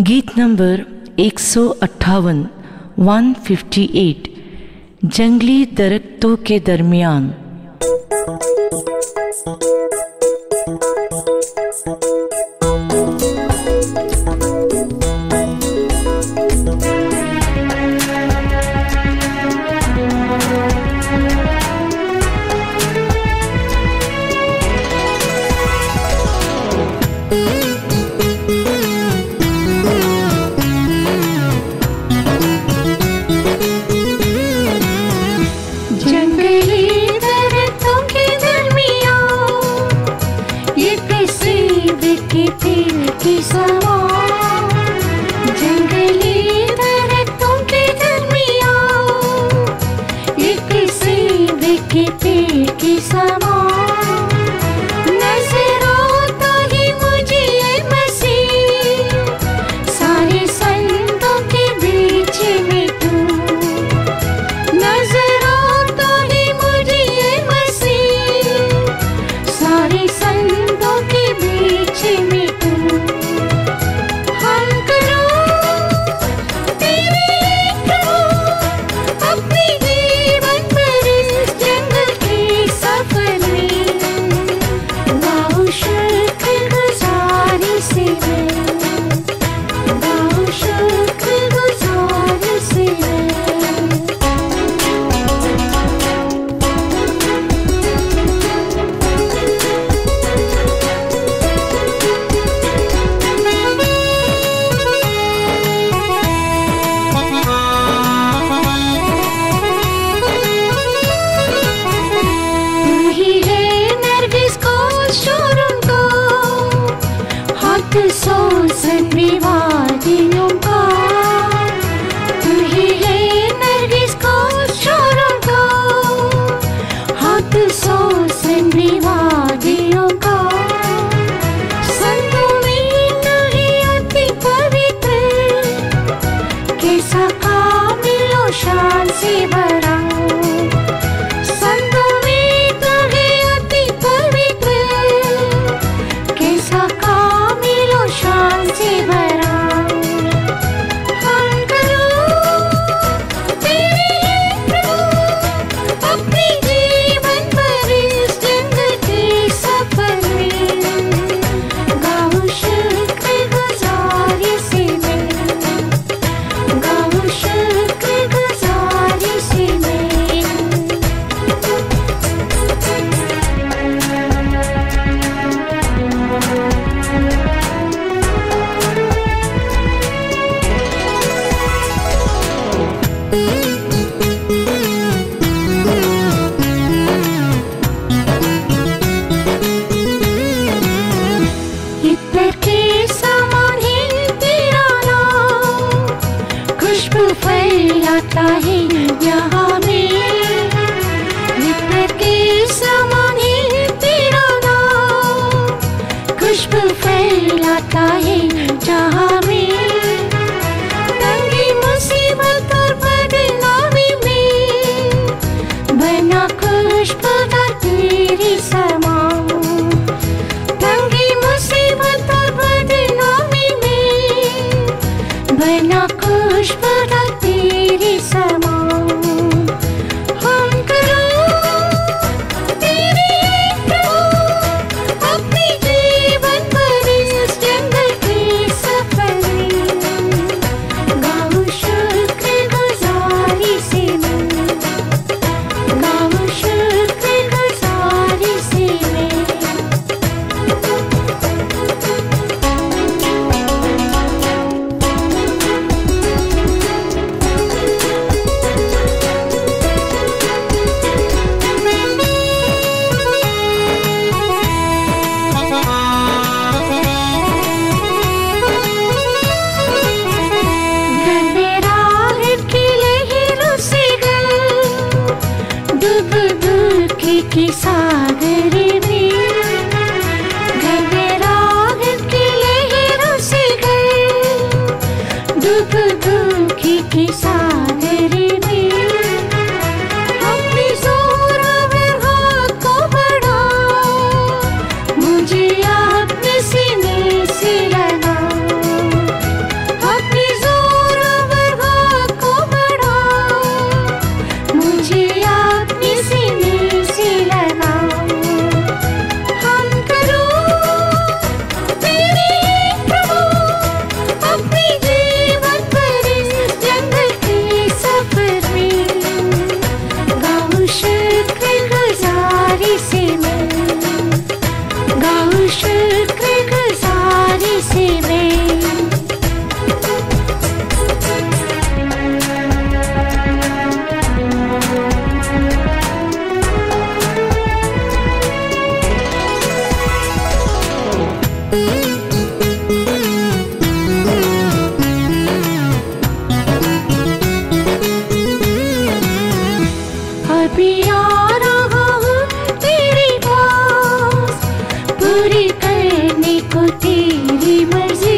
गीत नंबर एक सौ अट्ठावन वन फिफ्टी एट जंगली दरख्तों के दरमियान। thank के पेट के सोस सविवाजि का। रहता है यहाँ में मित्र के समान है तेरा नाम खुशबू फैलाता है जहाँ में तंगी मुसीबत और बदनामी में बना खुशबूदार तेरी समान के सागर में घबराग के लहरों से गए दुख दुखी के सागर अभी आ रहा हूँ तेरे पास। पूरी करने को तेरी मर्ज़ी।